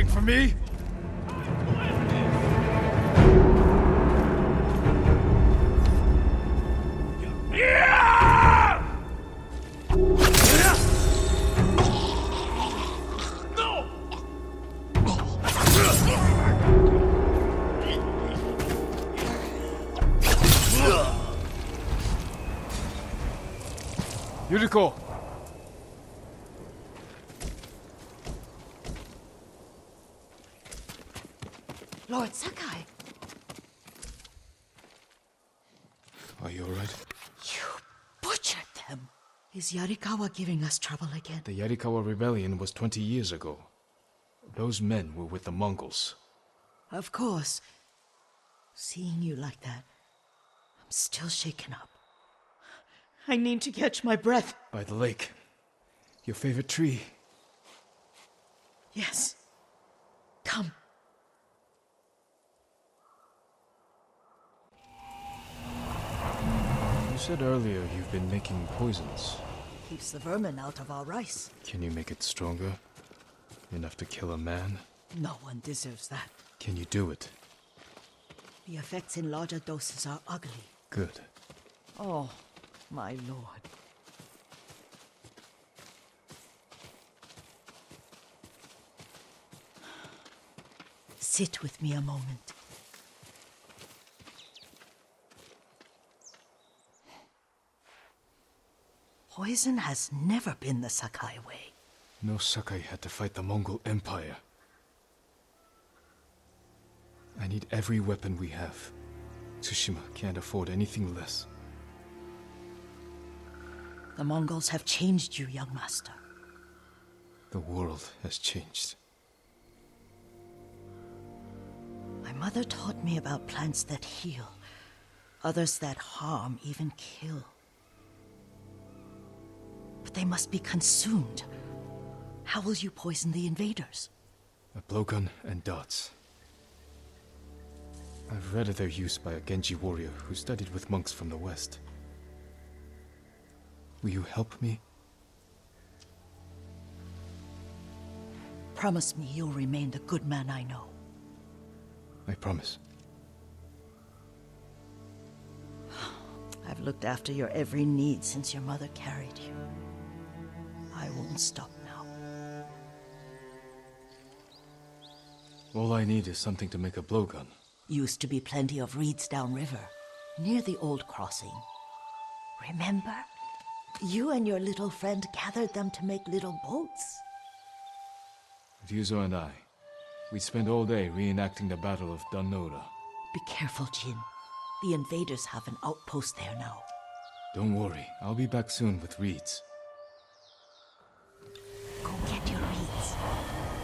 looking for me? Yuriko! Lord Sakai, Are you alright? you butchered them. Is Yarikawa giving us trouble again? The Yarikawa rebellion was 20 years ago. Those men were with the Mongols. Of course. Seeing you like that, I'm still shaken up. I need to catch my breath. By the lake. Your favorite tree. Yes. Come. Said earlier you've been making poisons. Keeps the vermin out of our rice. Can you make it stronger? Enough to kill a man? No one deserves that. Can you do it? The effects in larger doses are ugly. Good. Oh, my lord. Sit with me a moment. Poison has never been the Sakai way. No Sakai had to fight the Mongol Empire. I need every weapon we have. Tsushima can't afford anything less. The Mongols have changed you, young master. The world has changed. My mother taught me about plants that heal, others that harm, even kill. But they must be consumed. How will you poison the invaders? A blowgun and dots. I've read of their use by a Genji warrior who studied with monks from the west. Will you help me? Promise me you'll remain the good man I know. I promise. I've looked after your every need since your mother carried you. I won't stop now. All I need is something to make a blowgun. Used to be plenty of reeds downriver, near the old crossing. Remember? You and your little friend gathered them to make little boats. Ryuzo and I, we'd spend all day reenacting the Battle of Dan-no-ura. Be careful, Jin. The invaders have an outpost there now. Don't worry, I'll be back soon with reeds. Go get your reeds.